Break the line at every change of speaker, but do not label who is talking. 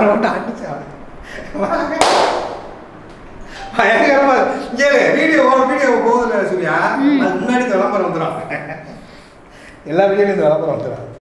அவனை மட்டும் அடிச்சான் பயங்கரமா இங்கே வீடியோ ஒரு வீடியோ போகுதுல சூர்யா முன்னாடி விளம்பரம் வந்துடும் எல்லா வீடியோலையும் இந்த விளம்பரம் வந்துடும்